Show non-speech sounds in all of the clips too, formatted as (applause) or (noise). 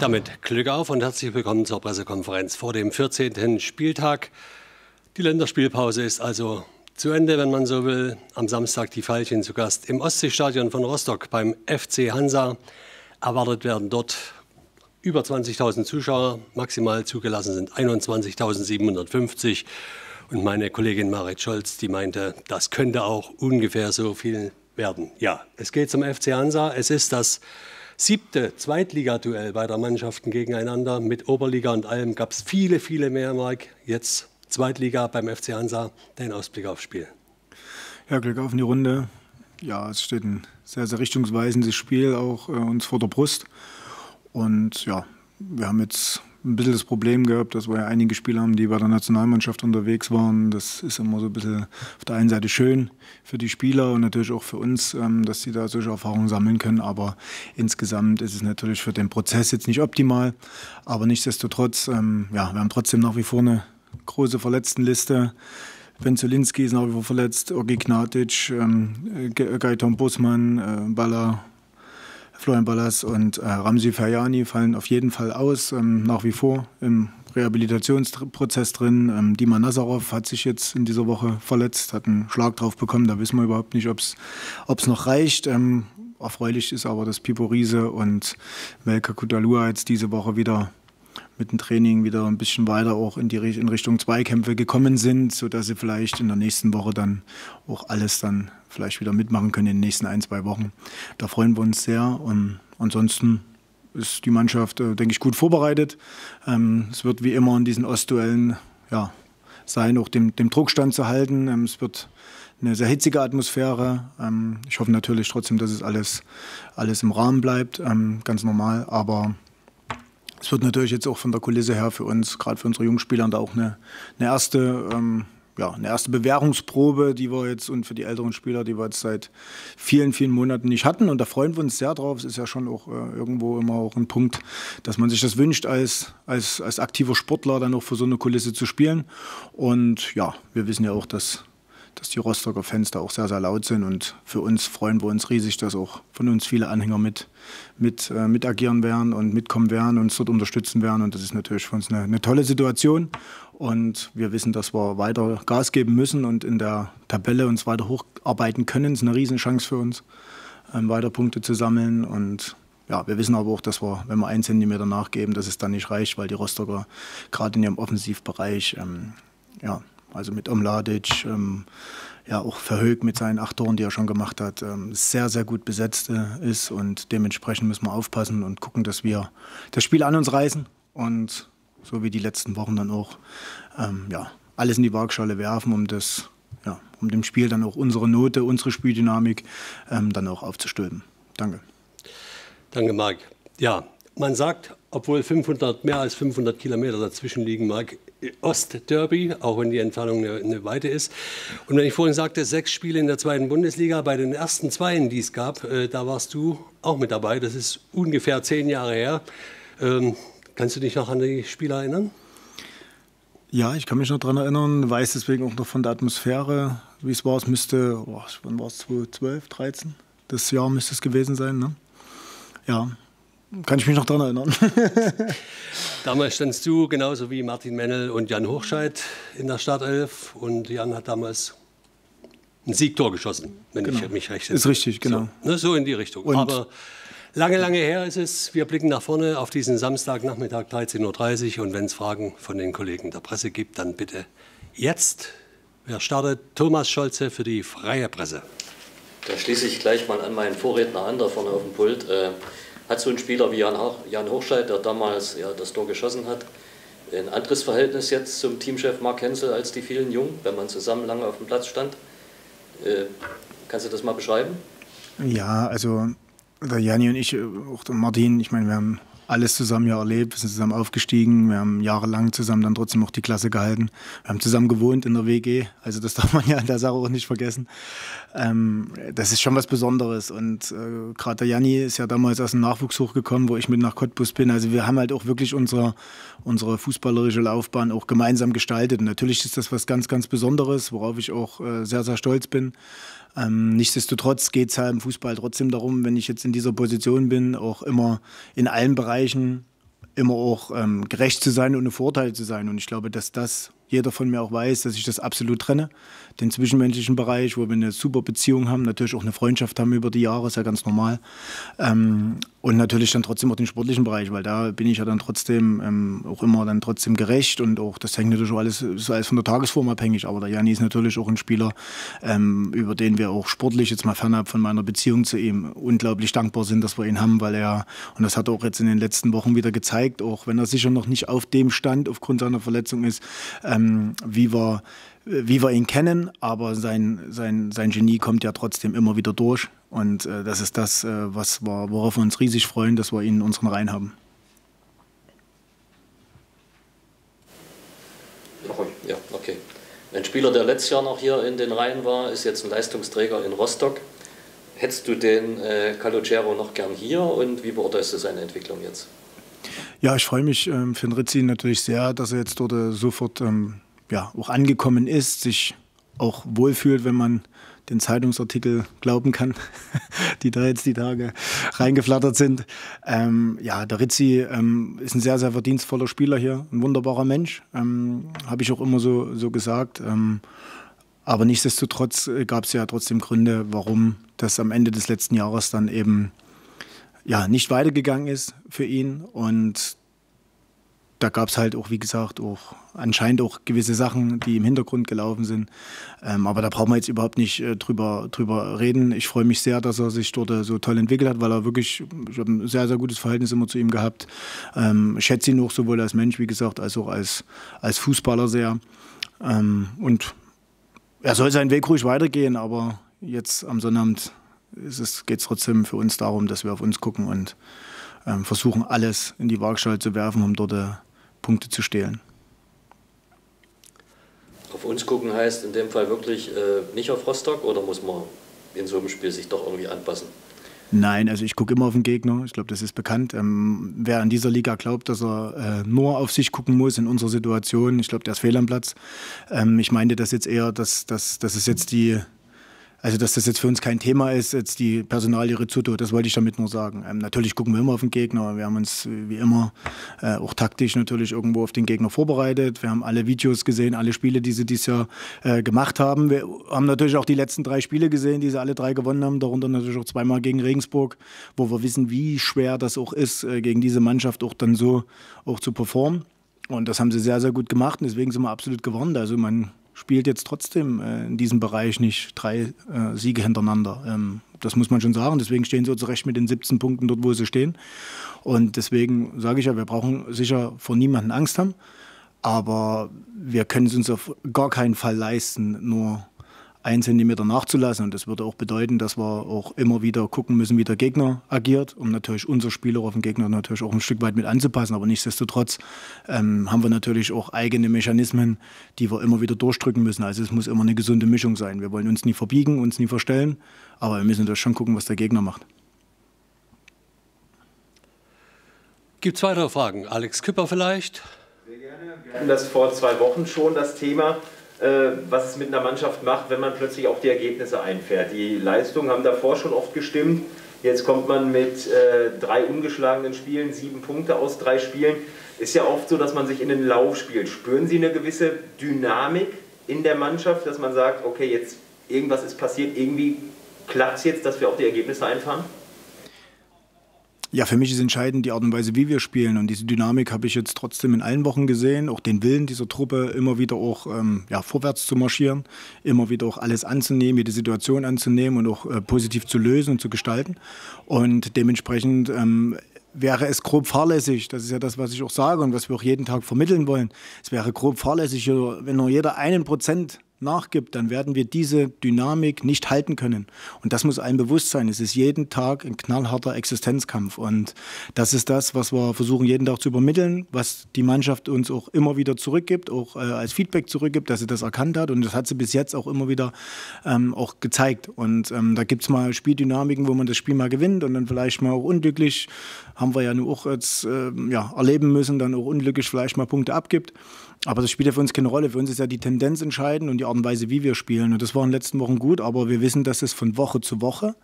Damit Glück auf und herzlich willkommen zur Pressekonferenz vor dem 14. Spieltag. Die Länderspielpause ist also zu Ende, wenn man so will. Am Samstag die Veilchen zu Gast im Ostseestadion von Rostock beim FC Hansa. Erwartet werden dort über 20.000 Zuschauer. Maximal zugelassen sind 21.750. Und meine Kollegin Marit Scholz, die meinte, das könnte auch ungefähr so viel werden. Ja, es geht zum FC Hansa. Es ist das siebte Zweitligaduell beider Mannschaften gegeneinander. Mit Oberliga und allem gab es viele, viele mehr, Mark. Jetzt Zweitliga beim FC Hansa. Dein Ausblick aufs Spiel. Ja, Glück auf in die Runde. Ja, es steht ein sehr, sehr richtungsweisendes Spiel auch äh, uns vor der Brust. Und ja, wir haben jetzt ein bisschen das Problem gehabt, dass wir ja einige Spieler haben, die bei der Nationalmannschaft unterwegs waren. Das ist immer so ein bisschen auf der einen Seite schön für die Spieler und natürlich auch für uns, ähm, dass sie da solche Erfahrungen sammeln können. Aber insgesamt ist es natürlich für den Prozess jetzt nicht optimal. Aber nichtsdestotrotz, ähm, ja, wir haben trotzdem nach wie vor eine große Verletztenliste. Ben Zolinski ist nach wie vor verletzt, Orgi Knatic, ähm, Busmann, äh, Baller Florian Ballas und äh, Ramsi Ferjani fallen auf jeden Fall aus, ähm, nach wie vor im Rehabilitationsprozess drin. Ähm, Dima Nazarov hat sich jetzt in dieser Woche verletzt, hat einen Schlag drauf bekommen. Da wissen wir überhaupt nicht, ob es noch reicht. Ähm, erfreulich ist aber, dass Pipo Riese und Melka Kutalua jetzt diese Woche wieder mit dem Training wieder ein bisschen weiter auch in, die, in Richtung Zweikämpfe gekommen sind, sodass sie vielleicht in der nächsten Woche dann auch alles dann vielleicht wieder mitmachen können in den nächsten ein, zwei Wochen. Da freuen wir uns sehr und ansonsten ist die Mannschaft, äh, denke ich, gut vorbereitet. Ähm, es wird wie immer in diesen Ostduellen ja, sein, auch dem, dem Druck standzuhalten. Ähm, es wird eine sehr hitzige Atmosphäre. Ähm, ich hoffe natürlich trotzdem, dass es alles, alles im Rahmen bleibt, ganz normal. Aber es wird natürlich jetzt auch von der Kulisse her für uns, gerade für unsere Jungspieler, da auch eine, eine erste ähm, ja, eine erste Bewährungsprobe, die wir jetzt und für die älteren Spieler, die wir jetzt seit vielen, vielen Monaten nicht hatten. Und da freuen wir uns sehr drauf. Es ist ja schon auch äh, irgendwo immer auch ein Punkt, dass man sich das wünscht, als, als, als aktiver Sportler dann auch für so eine Kulisse zu spielen. Und ja, wir wissen ja auch, dass dass die Rostocker Fans da auch sehr, sehr laut sind. Und für uns freuen wir uns riesig, dass auch von uns viele Anhänger mit, mit, äh, mit agieren werden und mitkommen werden und uns dort unterstützen werden. Und das ist natürlich für uns eine, eine tolle Situation. Und wir wissen, dass wir weiter Gas geben müssen und in der Tabelle uns weiter hocharbeiten können. Das ist eine Riesenchance für uns, ähm, weiter Punkte zu sammeln. Und ja, wir wissen aber auch, dass wir, wenn wir einen Zentimeter nachgeben, dass es dann nicht reicht, weil die Rostocker gerade in ihrem Offensivbereich ähm, ja, also mit Omladic, ähm, ja auch Verhög mit seinen acht Toren, die er schon gemacht hat, ähm, sehr, sehr gut besetzt äh, ist und dementsprechend müssen wir aufpassen und gucken, dass wir das Spiel an uns reißen und so wie die letzten Wochen dann auch ähm, ja, alles in die Waagschale werfen, um das ja, um dem Spiel dann auch unsere Note, unsere Spieldynamik ähm, dann auch aufzustülpen. Danke. Danke, Marc. Ja, man sagt, obwohl 500, mehr als 500 Kilometer dazwischen liegen, Marc, Ostderby, auch wenn die Entfernung eine, eine, weite ist. Und wenn ich vorhin sagte, sechs Spiele in der zweiten Bundesliga, bei den ersten zweien, die es gab, äh, da warst du auch mit dabei. Das ist ungefähr zehn Jahre her. Ähm, kannst du dich noch an die Spiele erinnern? Ja, ich kann mich noch daran erinnern, weiß deswegen auch noch von der Atmosphäre, wie es war. Es müsste, oh, wann war es, 2012, 13? Das Jahr müsste es gewesen sein, ne? Ja, kann ich mich noch daran erinnern. (laughs) damals standst du genauso wie Martin Mennel und Jan Hochscheid in der Startelf und Jan hat damals ein Siegtor geschossen, wenn genau. ich mich recht erinnere. Ist richtig, genau. So, ne, so in die Richtung. Und Aber lange, lange her ist es. Wir blicken nach vorne auf diesen Samstagnachmittag 13.30 Uhr und wenn es Fragen von den Kollegen der Presse gibt, dann bitte jetzt. Wer startet? Thomas Scholze für die Freie Presse. Da schließe ich gleich mal an meinen Vorredner an, da vorne auf dem Pult. Äh, hat so ein Spieler wie Jan, Jan Hochscheid, der damals ja, das Tor geschossen hat, ein anderes Verhältnis jetzt zum Teamchef Mark Hensel als die vielen Jungen, wenn man zusammen lange auf dem Platz stand. Äh, kannst du das mal beschreiben? Ja, also der Janni und ich, auch der Martin, ich meine, wir haben alles zusammen ja erlebt. Wir sind zusammen aufgestiegen. Wir haben jahrelang zusammen dann trotzdem auch die Klasse gehalten. Wir haben zusammen gewohnt in der WG. Also das (laughs) darf man ja in der Sache auch nicht vergessen. Ähm, das ist schon was Besonderes. Und äh, gerade der Janni ist ja damals aus dem Nachwuchs hochgekommen, wo ich mit nach Cottbus bin. Also wir haben halt auch wirklich unsere, unsere fußballerische Laufbahn auch gemeinsam gestaltet. Und natürlich ist das was ganz, ganz Besonderes, worauf ich auch äh, sehr, sehr stolz bin. Ähm, nichtsdestotrotz geht es halt im Fußball trotzdem darum, wenn ich jetzt in dieser Position bin, auch immer in allen Bereichen immer auch ähm, gerecht zu sein und eine Vorteil zu sein. Und ich glaube, dass das jeder von mir auch weiß, dass ich das absolut trenne. Den zwischenmenschlichen Bereich, wo wir eine super Beziehung haben, natürlich auch eine Freundschaft haben über die Jahre, ist ja ganz normal. Ähm, und natürlich dann trotzdem auch den sportlichen Bereich, weil da bin ich ja dann trotzdem ähm, auch immer dann trotzdem gerecht und auch das hängt natürlich auch alles, ist alles von der Tagesform abhängig. Aber der Jani ist natürlich auch ein Spieler, ähm, über den wir auch sportlich jetzt mal fernab von meiner Beziehung zu ihm unglaublich dankbar sind, dass wir ihn haben, weil er, und das hat er auch jetzt in den letzten Wochen wieder gezeigt, auch wenn er sicher noch nicht auf dem Stand aufgrund seiner Verletzung ist, ähm, wie wir wie wir ihn kennen, aber sein, sein, sein Genie kommt ja trotzdem immer wieder durch. Und äh, das ist das, äh, was wir, worauf wir uns riesig freuen, dass wir ihn in unseren Reihen haben. Ja, okay. Ein Spieler, der letztes Jahr noch hier in den Reihen war, ist jetzt ein Leistungsträger in Rostock. Hättest du den äh, Calogero noch gern hier und wie beurteilst du seine Entwicklung jetzt? Ja, ich freue mich ähm, für den Rizzi natürlich sehr, dass er jetzt dort äh, sofort ähm, ja, auch angekommen ist, sich auch wohlfühlt, wenn man den Zeitungsartikel glauben kann, (laughs) die da jetzt die Tage reingeflattert sind. Ähm, ja, der Rizzi ähm, ist ein sehr, sehr verdienstvoller Spieler hier, ein wunderbarer Mensch, ähm, habe ich auch immer so, so gesagt. Ähm, aber nichtsdestotrotz gab es ja trotzdem Gründe, warum das am Ende des letzten Jahres dann eben ja, nicht weitergegangen ist für ihn. Und da gab es halt auch, wie gesagt, auch anscheinend auch gewisse Sachen, die im Hintergrund gelaufen sind. Ähm, aber da brauchen wir jetzt überhaupt nicht äh, drüber, drüber reden. Ich freue mich sehr, dass er sich dort äh, so toll entwickelt hat, weil er wirklich, ich habe ein sehr, sehr gutes Verhältnis immer zu ihm gehabt. Ähm, schätze ihn auch sowohl als Mensch, wie gesagt, als auch als, als Fußballer sehr. Ähm, und er soll seinen Weg ruhig weitergehen, aber jetzt am Sonnabend geht es trotzdem für uns darum, dass wir auf uns gucken und ähm, versuchen, alles in die Waagschale zu werfen, um dort äh, Punkte zu stehlen. Auf uns gucken heißt in dem Fall wirklich äh, nicht auf Rostock oder muss man in so einem Spiel sich doch irgendwie anpassen? Nein, also ich gucke immer auf den Gegner. Ich glaube, das ist bekannt. Ähm, wer in dieser Liga glaubt, dass er äh, nur auf sich gucken muss in unserer Situation, ich glaube, der ist fehl am Platz. Ähm, ich meinte das jetzt eher, dass, dass, dass es jetzt die also, dass das jetzt für uns kein Thema ist, jetzt die Personalie Rizzuto, das wollte ich damit nur sagen. Ähm, natürlich gucken wir immer auf den Gegner. Wir haben uns wie immer äh, auch taktisch natürlich irgendwo auf den Gegner vorbereitet. Wir haben alle Videos gesehen, alle Spiele, die sie dieses Jahr äh, gemacht haben. Wir haben natürlich auch die letzten drei Spiele gesehen, die sie alle drei gewonnen haben, darunter natürlich auch zweimal gegen Regensburg, wo wir wissen, wie schwer das auch ist, äh, gegen diese Mannschaft auch dann so auch zu performen. Und das haben sie sehr, sehr gut gemacht und deswegen sind wir absolut gewonnen. Also man spielt jetzt trotzdem äh, in diesem Bereich nicht drei äh, Siege hintereinander. Ähm, das muss man schon sagen. Deswegen stehen sie zu Recht mit den 17 Punkten dort, wo sie stehen. Und deswegen sage ich ja, wir brauchen sicher vor niemanden Angst haben. Aber wir können es uns auf gar keinen Fall leisten, nur einen Zentimeter nachzulassen. Und das würde auch bedeuten, dass wir auch immer wieder gucken müssen, wie der Gegner agiert, um natürlich unser Spiel auf den Gegner natürlich auch ein Stück weit mit anzupassen. Aber nichtsdestotrotz ähm, haben wir natürlich auch eigene Mechanismen, die wir immer wieder durchdrücken müssen. Also es muss immer eine gesunde Mischung sein. Wir wollen uns nie verbiegen, uns nie verstellen, aber wir müssen natürlich schon gucken, was der Gegner macht. Gibt es weitere Fragen? Alex Küpper vielleicht? Sehr gerne. Wir hatten das vor zwei Wochen schon, das Thema. Äh, was es mit einer Mannschaft macht, wenn man plötzlich auch die Ergebnisse einfährt. Die Leistungen haben davor schon oft gestimmt. Jetzt kommt man mit äh, drei ungeschlagenen Spielen, sieben Punkte aus drei Spielen. Ist ja oft so, dass man sich in den Lauf spielt. Spüren Sie eine gewisse Dynamik in der Mannschaft, dass man sagt, okay, jetzt irgendwas ist passiert, irgendwie klappt es jetzt, dass wir auch die Ergebnisse einfahren? Ja, für mich ist entscheidend die Art und Weise, wie wir spielen. Und diese Dynamik habe ich jetzt trotzdem in allen Wochen gesehen. Auch den Willen dieser Truppe, immer wieder auch ähm, ja, vorwärts zu marschieren, immer wieder auch alles anzunehmen, jede Situation anzunehmen und auch äh, positiv zu lösen und zu gestalten. Und dementsprechend ähm, wäre es grob fahrlässig, das ist ja das, was ich auch sage und was wir auch jeden Tag vermitteln wollen. Es wäre grob fahrlässig, wenn nur jeder einen Prozent nachgibt, dann werden wir diese Dynamik nicht halten können. Und das muss allen bewusst sein. Es ist jeden Tag ein knallharter Existenzkampf. Und das ist das, was wir versuchen jeden Tag zu übermitteln, was die Mannschaft uns auch immer wieder zurückgibt, auch äh, als Feedback zurückgibt, dass sie das erkannt hat. Und das hat sie bis jetzt auch immer wieder ähm, auch gezeigt. Und ähm, da gibt es mal Spieldynamiken, wo man das Spiel mal gewinnt und dann vielleicht mal auch unglücklich, haben wir ja nur auch jetzt äh, ja, erleben müssen, dann auch unglücklich vielleicht mal Punkte abgibt. Aber das spielt ja für uns keine Rolle. Für uns ist ja die Tendenz entscheidend und die Art und Weise, wie wir spielen. Und das war in den letzten Wochen gut, aber wir wissen, dass es von Woche zu Woche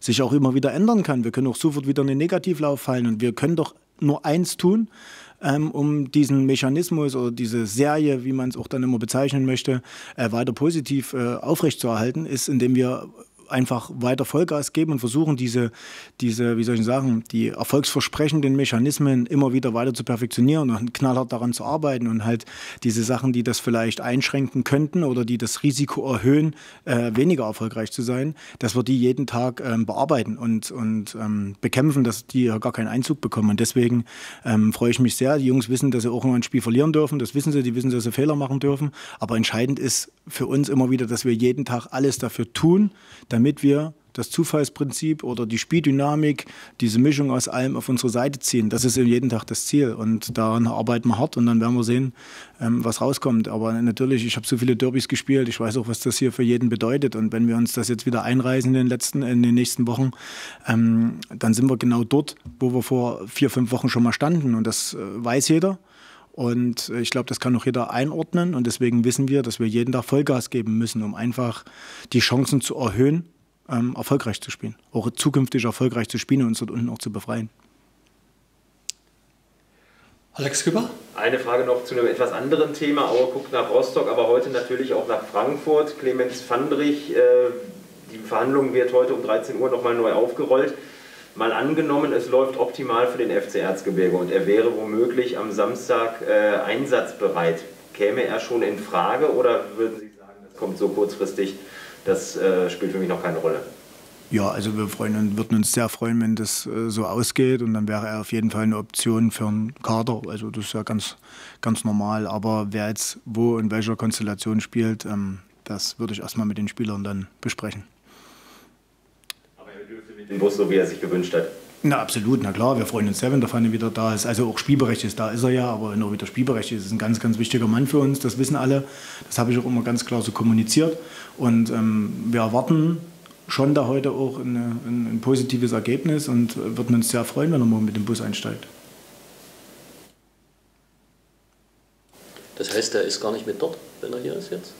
sich auch immer wieder ändern kann. Wir können auch sofort wieder in den Negativlauf fallen und wir können doch nur eins tun, ähm, um diesen Mechanismus oder diese Serie, wie man es auch dann immer bezeichnen möchte, äh, weiter positiv äh, aufrechtzuerhalten, ist, indem wir einfach weiter Vollgas geben und versuchen, diese, diese, wie soll ich sagen, die erfolgsversprechenden Mechanismen immer wieder weiter zu perfektionieren und knallhart daran zu arbeiten und halt diese Sachen, die das vielleicht einschränken könnten oder die das Risiko erhöhen, äh, weniger erfolgreich zu sein, dass wir die jeden Tag ähm, bearbeiten und, und ähm, bekämpfen, dass die ja gar keinen Einzug bekommen. Und deswegen ähm, freue ich mich sehr. Die Jungs wissen, dass sie auch immer ein Spiel verlieren dürfen. Das wissen sie, die wissen, dass sie Fehler machen dürfen. Aber entscheidend ist für uns immer wieder, dass wir jeden Tag alles dafür tun, damit wir das Zufallsprinzip oder die Spieldynamik, diese Mischung aus allem auf unsere Seite ziehen. Das ist jeden Tag das Ziel. Und daran arbeiten wir hart und dann werden wir sehen, ähm, was rauskommt. Aber natürlich, ich habe so viele Derbys gespielt, ich weiß auch, was das hier für jeden bedeutet. Und wenn wir uns das jetzt wieder einreisen in den, letzten, in den nächsten Wochen, ähm, dann sind wir genau dort, wo wir vor vier, fünf Wochen schon mal standen. Und das äh, weiß jeder. Und ich glaube, das kann auch jeder einordnen. Und deswegen wissen wir, dass wir jeden Tag Vollgas geben müssen, um einfach die Chancen zu erhöhen, ähm, erfolgreich zu spielen. Auch zukünftig erfolgreich zu spielen und uns dort unten auch zu befreien. Alex Küpper? Eine Frage noch zu einem etwas anderen Thema. Auer guckt nach Rostock, aber heute natürlich auch nach Frankfurt. Clemens Fandrich, äh, die Verhandlung wird heute um 13 Uhr nochmal neu aufgerollt. Mal angenommen, es läuft optimal für den FC Erzgebirge und er wäre womöglich am Samstag äh, einsatzbereit. Käme er schon in Frage oder würden Sie sagen, das kommt so kurzfristig, das äh, spielt für mich noch keine Rolle? Ja, also wir freuen und würden uns sehr freuen, wenn das äh, so ausgeht und dann wäre er auf jeden Fall eine Option für einen Kader. Also das ist ja ganz, ganz normal. Aber wer jetzt wo in welcher Konstellation spielt, ähm, das würde ich erstmal mit den Spielern dann besprechen den Bus, so wie er sich gewünscht hat. Na, absolut, na klar, wir freuen uns sehr, wenn der Fanny wieder da ist. Also auch spielberechtigt ist, da ist er ja, aber wenn er wieder spielberechtigt ist, ist ein ganz, ganz wichtiger Mann für uns, das wissen alle. Das habe ich auch immer ganz klar so kommuniziert. Und ähm, wir erwarten schon da heute auch eine, ein, ein, positives Ergebnis und würden uns sehr freuen, wenn er morgen mit dem Bus einsteigt. Das heißt, er ist gar nicht mit dort, wenn er hier ist jetzt?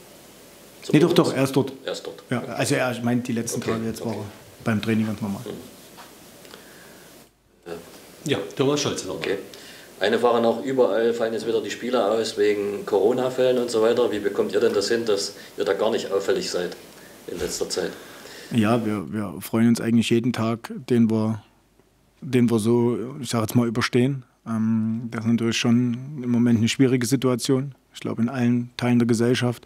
Zum nee, doch, doch, er ist dort. Er ist dort. Ja, also er meint die letzten okay. Tage jetzt okay. war er beim Training ganz normal. Ja, Thomas Scholz noch. Okay. Eine Frage noch, überall fallen jetzt wieder die Spieler aus wegen Corona-Fällen und so weiter. Wie bekommt ihr denn das hin, dass ihr da gar nicht auffällig seid in letzter Zeit? Ja, wir, wir freuen uns eigentlich jeden Tag, den wir, den wir so, ich sage jetzt mal, überstehen. Ähm, das ist natürlich schon im Moment eine schwierige Situation. Ich glaube, in allen Teilen der Gesellschaft.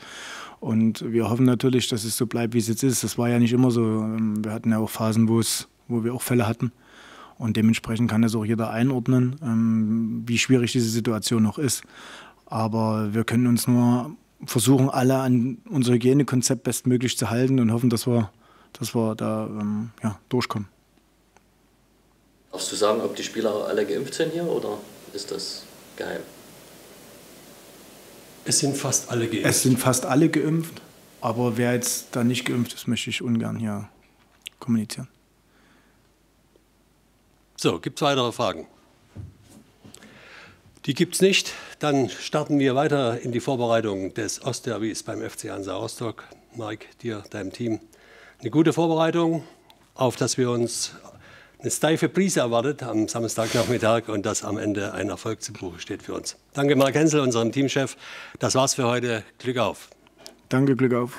Und wir hoffen natürlich, dass es so bleibt, wie es jetzt ist. Das war ja nicht immer so. Ähm, wir hatten ja auch Phasen, wo, es, wo wir auch Fälle hatten. Und dementsprechend kann das auch jeder einordnen, ähm, wie schwierig diese Situation noch ist. Aber wir können uns nur versuchen, alle an unser Hygienekonzept bestmöglich zu halten und hoffen, dass wir, dass wir da ähm, ja, durchkommen. Darfst du sagen, ob die Spieler alle geimpft sind hier oder ist das geheim? Es sind fast alle geimpft. Es sind fast alle geimpft, aber wer jetzt da nicht geimpft ist, möchte ich ungern hier kommunizieren. So, gibt es weitere Fragen? Die gibt es nicht. Dann starten wir weiter in die Vorbereitung des Ostderbys beim FC Hansa Rostock. Mike, dir, deinem Team, eine gute Vorbereitung, auf dass wir uns eine steife Prise erwartet am Samstagnachmittag und dass am Ende ein Erfolg zum Buche steht für uns. Danke, Mark Hensel, unserem Teamchef. Das war's für heute. Glück auf. Danke, Glück auf.